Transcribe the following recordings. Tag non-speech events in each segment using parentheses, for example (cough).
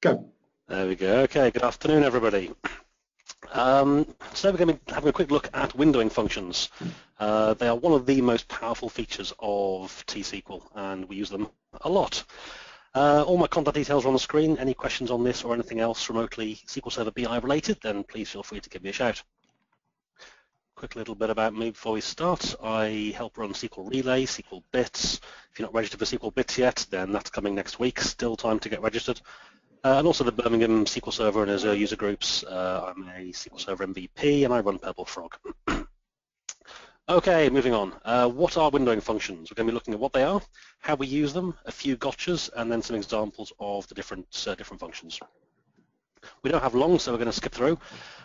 Go. There we go. Okay, good afternoon, everybody. Um, so we're going to be having a quick look at windowing functions. Uh, they are one of the most powerful features of T-SQL, and we use them a lot. Uh, all my contact details are on the screen. Any questions on this or anything else remotely SQL Server BI related, then please feel free to give me a shout. Quick little bit about me before we start. I help run SQL Relay, SQL Bits. If you're not registered for SQL Bits yet, then that's coming next week. Still time to get registered. Uh, and also the Birmingham SQL Server and Azure user groups. Uh, I'm a SQL Server MVP and I run Purple Frog. (clears throat) okay, moving on. Uh, what are windowing functions? We're going to be looking at what they are, how we use them, a few gotchas, and then some examples of the different uh, different functions. We don't have long, so we're going to skip through.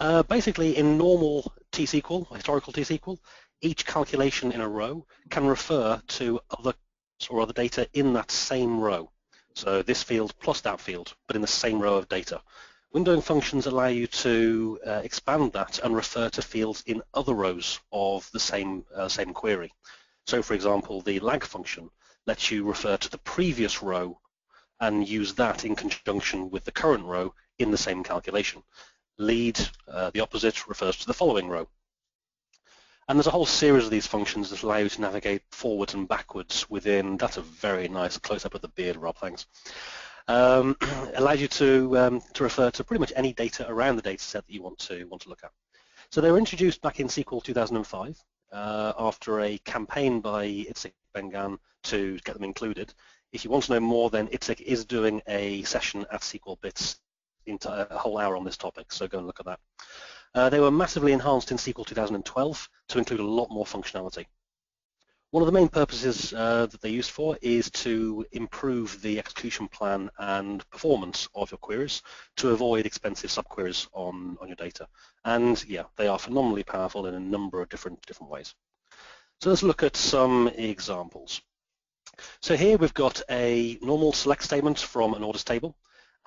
Uh, basically, in normal T-SQL, historical T-SQL, each calculation in a row can refer to other or other data in that same row. So this field plus that field, but in the same row of data. Windowing functions allow you to uh, expand that and refer to fields in other rows of the same, uh, same query. So for example, the lag function lets you refer to the previous row and use that in conjunction with the current row in the same calculation. Lead, uh, the opposite, refers to the following row. And there's a whole series of these functions that allow you to navigate forwards and backwards within, that's a very nice close-up of the beard, Rob, thanks. Um, (clears throat) allows you to, um, to refer to pretty much any data around the data set that you want to, want to look at. So they were introduced back in SQL 2005 uh, after a campaign by Itzik Ben-Gan to get them included. If you want to know more, then Itzik is doing a session at SQL Bits, a whole hour on this topic, so go and look at that. Uh, they were massively enhanced in SQL 2012 to include a lot more functionality. One of the main purposes uh, that they're used for is to improve the execution plan and performance of your queries to avoid expensive subqueries on, on your data. And yeah, they are phenomenally powerful in a number of different, different ways. So let's look at some examples. So here we've got a normal select statement from an orders table,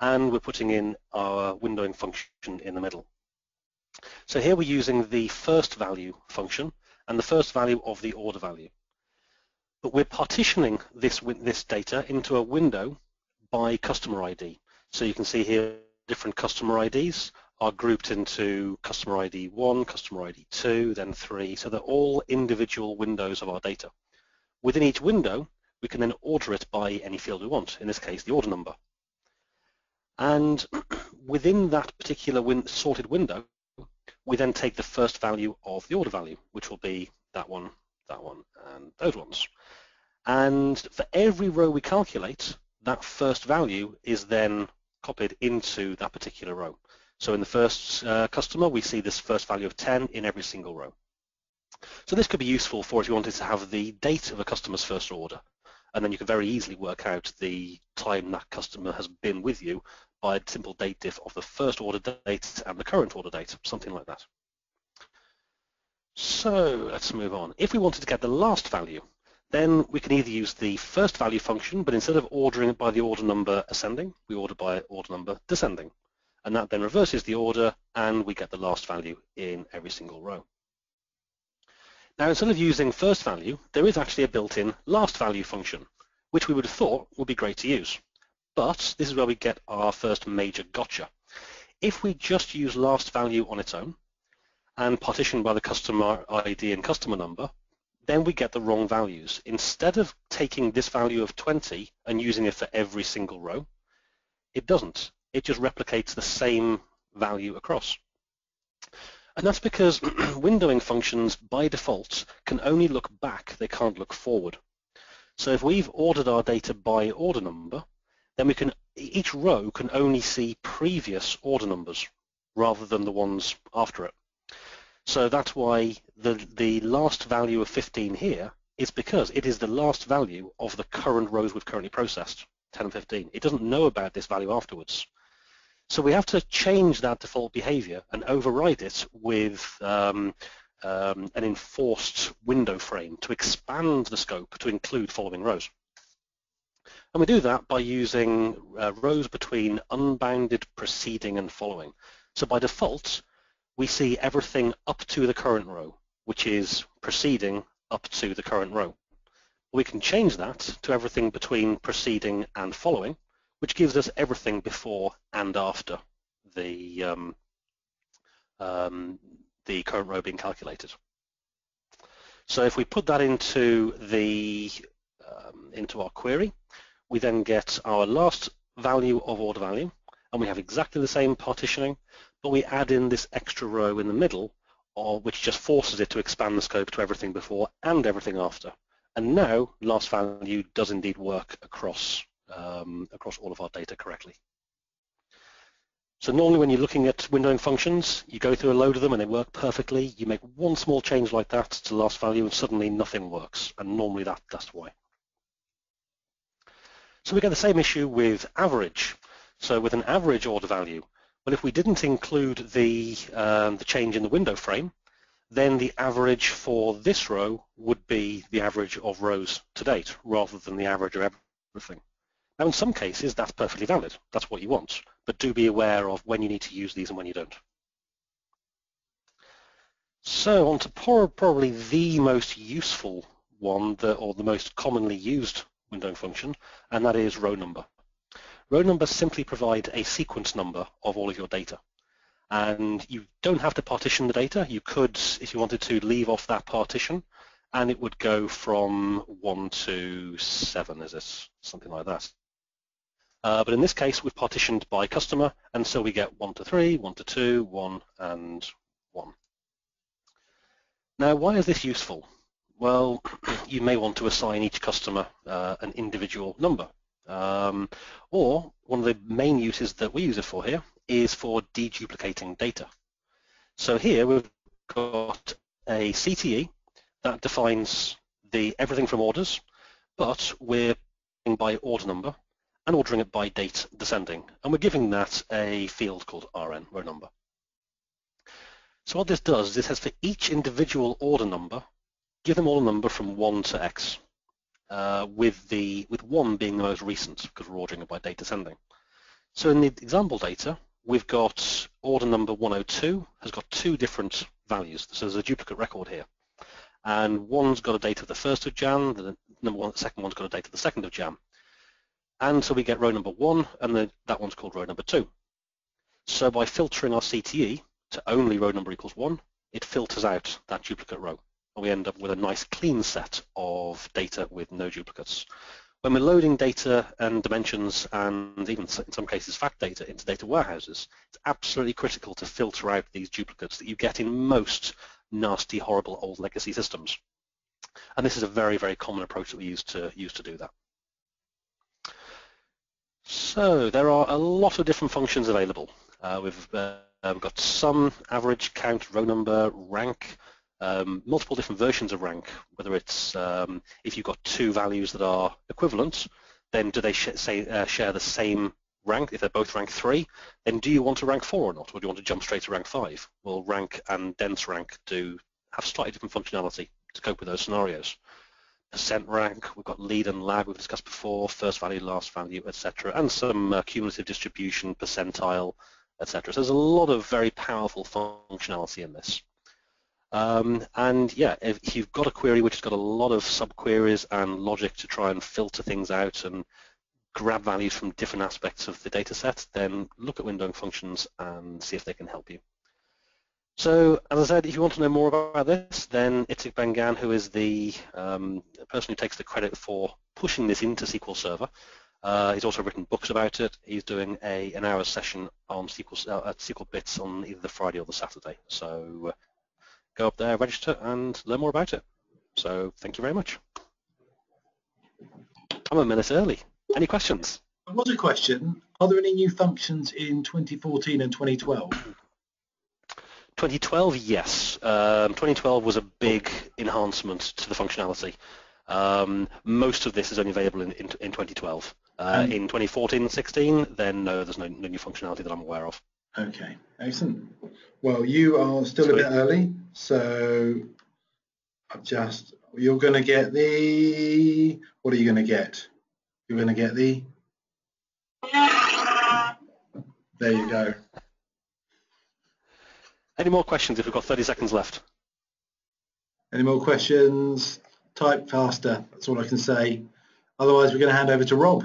and we're putting in our windowing function in the middle. So here we're using the first value function and the first value of the order value. But we're partitioning this, this data into a window by customer ID. So you can see here different customer IDs are grouped into customer ID 1, customer ID 2, then 3, so they're all individual windows of our data. Within each window, we can then order it by any field we want, in this case the order number. And (clears throat) within that particular win sorted window, we then take the first value of the order value, which will be that one, that one, and those ones. And for every row we calculate, that first value is then copied into that particular row. So in the first uh, customer, we see this first value of 10 in every single row. So this could be useful for if you wanted to have the date of a customer's first order. And then you can very easily work out the time that customer has been with you by a simple date diff of the first order date and the current order date, something like that. So let's move on. If we wanted to get the last value, then we can either use the first value function, but instead of ordering it by the order number ascending, we order by order number descending. And that then reverses the order and we get the last value in every single row. Now instead of using first value, there is actually a built-in last value function, which we would have thought would be great to use. But this is where we get our first major gotcha. If we just use last value on its own and partition by the customer ID and customer number, then we get the wrong values. Instead of taking this value of 20 and using it for every single row, it doesn't. It just replicates the same value across. And that's because (clears throat) windowing functions, by default, can only look back, they can't look forward. So if we've ordered our data by order number, then we can each row can only see previous order numbers rather than the ones after it. So that's why the, the last value of 15 here is because it is the last value of the current rows we've currently processed, 10 and 15. It doesn't know about this value afterwards. So we have to change that default behavior and override it with um, um, an enforced window frame to expand the scope to include following rows. And we do that by using uh, rows between unbounded preceding and following. So by default, we see everything up to the current row, which is preceding up to the current row. We can change that to everything between preceding and following, which gives us everything before and after the um, um, the current row being calculated. So if we put that into the um, into our query, we then get our last value of order value, and we have exactly the same partitioning, but we add in this extra row in the middle, or which just forces it to expand the scope to everything before and everything after. And now last value does indeed work across um, across all of our data correctly. So normally when you're looking at windowing functions, you go through a load of them and they work perfectly. You make one small change like that to last value and suddenly nothing works. And normally that, that's why. So we get the same issue with average. So with an average order value, well, if we didn't include the, um, the change in the window frame, then the average for this row would be the average of rows to date rather than the average of everything. Now, in some cases, that's perfectly valid. That's what you want. But do be aware of when you need to use these and when you don't. So on to probably the most useful one, or the most commonly used windowing function, and that is row number. Row numbers simply provide a sequence number of all of your data. And you don't have to partition the data. You could, if you wanted to, leave off that partition, and it would go from 1 to 7, is? Something like that. Uh, but in this case, we've partitioned by customer, and so we get 1 to 3, 1 to 2, 1, and 1. Now, why is this useful? Well, you may want to assign each customer uh, an individual number. Um, or one of the main uses that we use it for here is for deduplicating data. So here we've got a CTE that defines the everything from orders, but we're by order number and ordering it by date descending. And we're giving that a field called RN, row number. So what this does is it has for each individual order number, give them all a number from 1 to X, uh, with, the, with 1 being the most recent because we're ordering it by date descending. So in the example data, we've got order number 102 has got two different values. So there's a duplicate record here. And one's got a date of the 1st of Jan, the number one, the second one's got a date of the 2nd of Jan. And so we get row number one, and the, that one's called row number two. So by filtering our CTE to only row number equals one, it filters out that duplicate row. And we end up with a nice clean set of data with no duplicates. When we're loading data and dimensions and even in some cases fact data into data warehouses, it's absolutely critical to filter out these duplicates that you get in most nasty, horrible old legacy systems. And this is a very, very common approach that we use to use to do that. So there are a lot of different functions available. Uh, we've uh, got some average, count, row number, rank, um, multiple different versions of rank, whether it's um, if you've got two values that are equivalent, then do they sh say, uh, share the same rank? If they're both rank 3, then do you want to rank 4 or not, or do you want to jump straight to rank 5? Well, rank and dense rank do have slightly different functionality to cope with those scenarios percent rank, we've got lead and lag we've discussed before, first value, last value, etc., and some uh, cumulative distribution, percentile, etc. So there's a lot of very powerful functionality in this. Um, and yeah, if you've got a query which has got a lot of subqueries and logic to try and filter things out and grab values from different aspects of the data set, then look at windowing functions and see if they can help you. So, as I said, if you want to know more about this, then Itzik Ben-Gan, who is the um, person who takes the credit for pushing this into SQL Server, uh, he's also written books about it. He's doing a an hour session on SQL uh, at SQL Bits on either the Friday or the Saturday. So uh, go up there, register, and learn more about it. So thank you very much. I'm a minute early. Any questions? There was a question. Are there any new functions in 2014 and 2012? 2012, yes. Um, 2012 was a big enhancement to the functionality. Um, most of this is only available in, in, in 2012. Uh, um, in 2014 and 16, then no, there's no, no, new functionality that I'm aware of. Okay, excellent. Well, you are still Sweet. a bit early, so I've just, you're going to get the, what are you going to get? You're going to get the, there you go. Any more questions if we've got 30 seconds left? Any more questions? Type faster, that's all I can say. Otherwise, we're going to hand over to Rob.